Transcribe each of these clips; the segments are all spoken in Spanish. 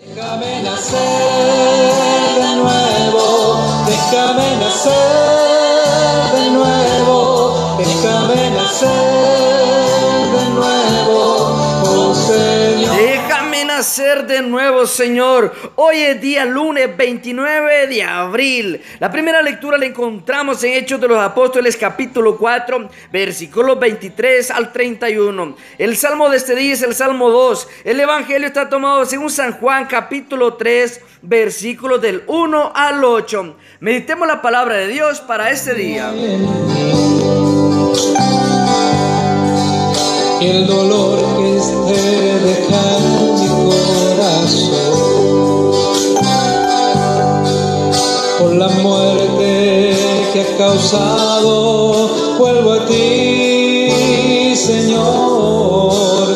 Déjame nacer de nuevo, déjame nacer de nuevo, déjame nacer nacer de nuevo, Señor. Hoy es día lunes 29 de abril. La primera lectura la encontramos en Hechos de los Apóstoles capítulo 4, versículos 23 al 31. El salmo de este día es el salmo 2. El evangelio está tomado según San Juan capítulo 3, versículos del 1 al 8. Meditemos la palabra de Dios para este día. El dolor que esté dejando corazón por la muerte que ha causado, vuelvo a ti, Señor.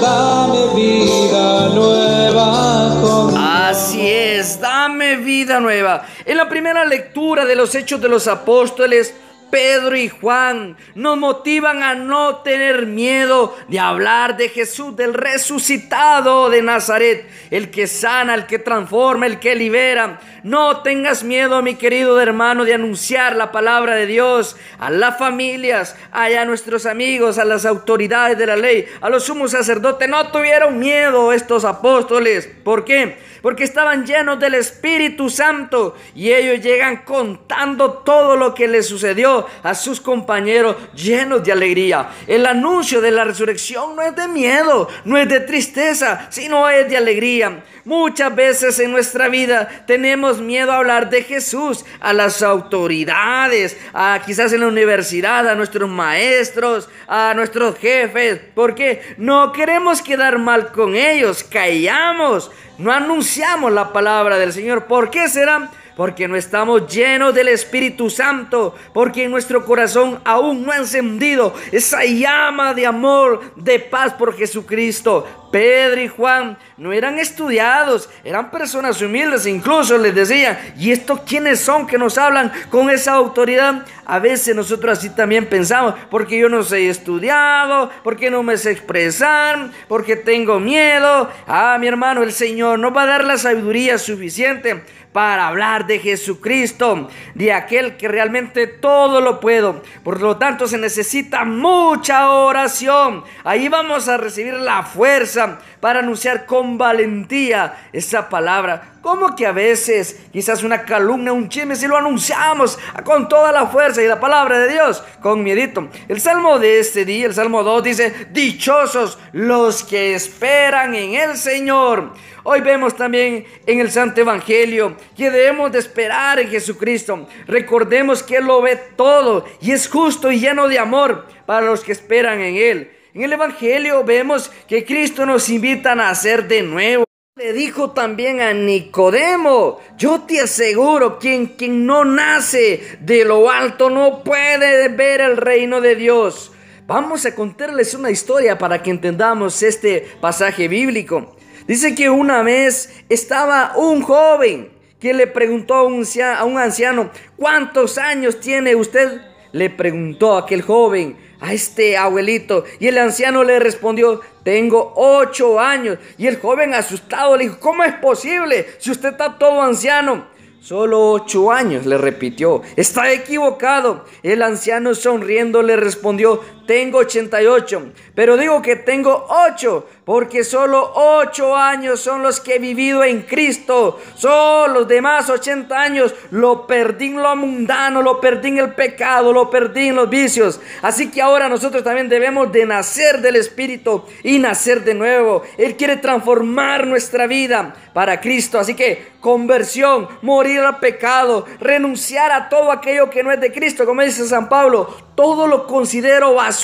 Dame vida nueva Así es, dame vida nueva. En la primera lectura de los Hechos de los Apóstoles, Pedro y Juan nos motivan a no tener miedo de hablar de Jesús, del resucitado de Nazaret, el que sana, el que transforma, el que libera. No tengas miedo, mi querido hermano, de anunciar la palabra de Dios a las familias, a nuestros amigos, a las autoridades de la ley, a los sumos sacerdotes. No tuvieron miedo estos apóstoles. ¿Por qué? Porque estaban llenos del Espíritu Santo y ellos llegan contando todo lo que les sucedió a sus compañeros llenos de alegría. El anuncio de la resurrección no es de miedo, no es de tristeza, sino es de alegría. Muchas veces en nuestra vida tenemos miedo a hablar de Jesús a las autoridades, a quizás en la universidad, a nuestros maestros, a nuestros jefes, porque no queremos quedar mal con ellos, callamos, no anunciamos la palabra del Señor. ¿Por qué será? porque no estamos llenos del Espíritu Santo, porque en nuestro corazón aún no ha encendido esa llama de amor, de paz por Jesucristo. Pedro y Juan no eran estudiados, eran personas humildes, incluso les decían, ¿y estos quiénes son que nos hablan con esa autoridad? A veces nosotros así también pensamos, porque yo no sé estudiado, porque no me sé expresar, porque tengo miedo. Ah, mi hermano, el Señor nos va a dar la sabiduría suficiente para hablar de Jesucristo, de aquel que realmente todo lo puedo. Por lo tanto, se necesita mucha oración. Ahí vamos a recibir la fuerza para anunciar con valentía esa palabra. Como que a veces, quizás una calumnia, un chisme, si lo anunciamos con toda la fuerza y la palabra de Dios, con miedito. El salmo de este día, el salmo 2, dice: Dichosos los que esperan en el Señor. Hoy vemos también en el Santo Evangelio que debemos de esperar en Jesucristo. Recordemos que Él lo ve todo y es justo y lleno de amor para los que esperan en Él. En el Evangelio vemos que Cristo nos invita a nacer de nuevo. Le dijo también a Nicodemo, yo te aseguro, quien, quien no nace de lo alto no puede ver el reino de Dios. Vamos a contarles una historia para que entendamos este pasaje bíblico. Dice que una vez estaba un joven que le preguntó a un, a un anciano, ¿cuántos años tiene usted? Le preguntó aquel joven a este abuelito y el anciano le respondió, tengo ocho años. Y el joven asustado le dijo, ¿cómo es posible si usted está todo anciano? Solo ocho años, le repitió. Está equivocado. El anciano sonriendo le respondió, tengo 88, pero digo que tengo 8, porque solo 8 años son los que he vivido en Cristo. Son los demás 80 años lo perdí en lo mundano, lo perdí en el pecado, lo perdí en los vicios. Así que ahora nosotros también debemos de nacer del Espíritu y nacer de nuevo. Él quiere transformar nuestra vida para Cristo. Así que conversión, morir al pecado, renunciar a todo aquello que no es de Cristo, como dice San Pablo, todo lo considero basura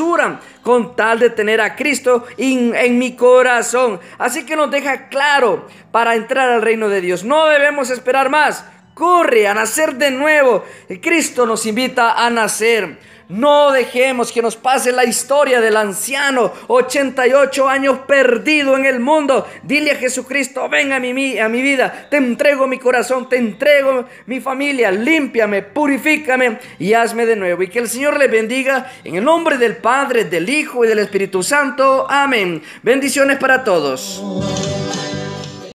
con tal de tener a Cristo en, mi corazón. Así que nos deja claro para entrar al reino de Dios. No debemos esperar más. Corre a nacer de nuevo. Cristo nos invita a nacer. No dejemos que nos pase la historia del anciano, 88 años perdido en el mundo. Dile a Jesucristo, ven a mi, a mi vida, te entrego mi corazón, te entrego mi familia, límpiame, purifícame y hazme de nuevo. Y que el Señor le bendiga en el nombre del Padre, del Hijo y del Espíritu Santo. Amén. Bendiciones para todos.